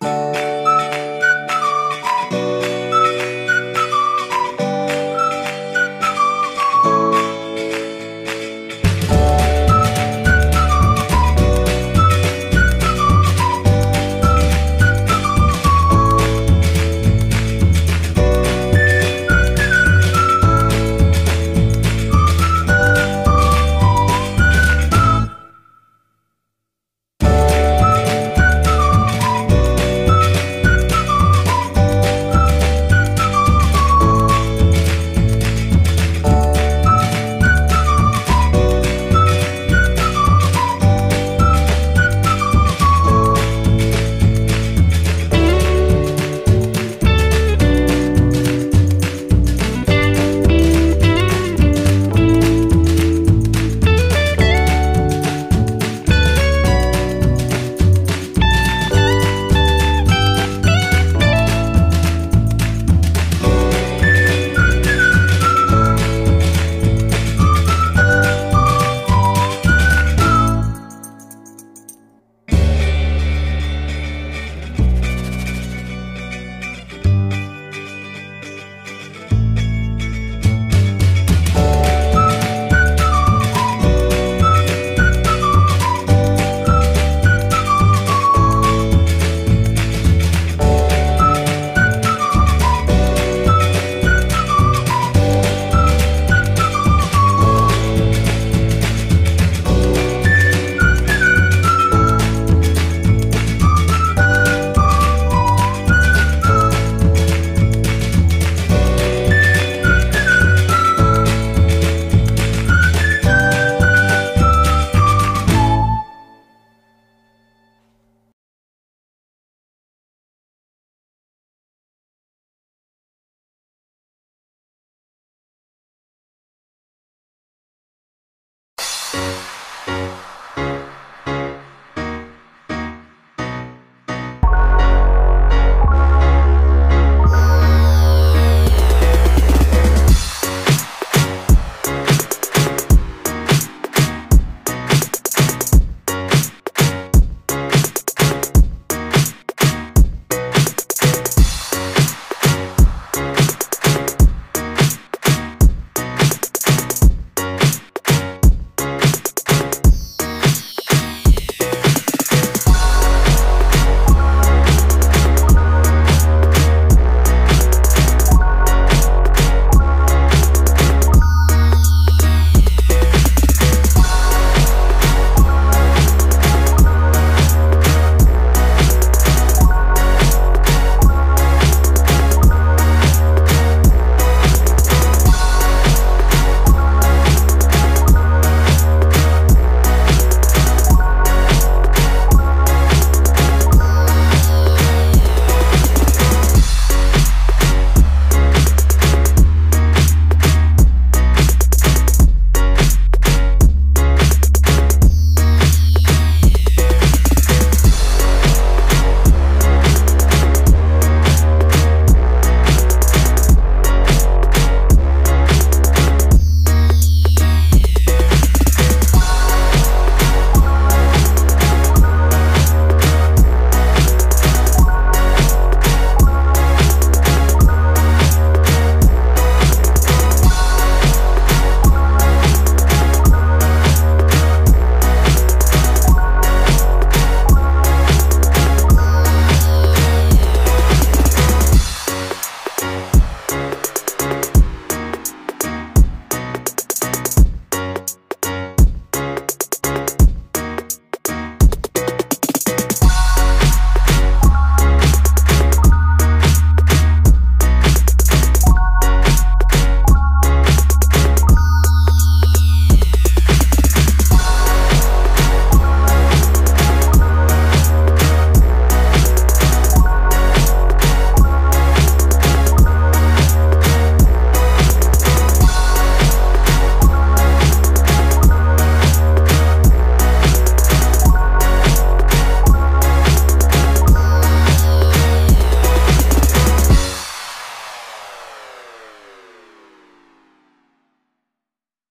Música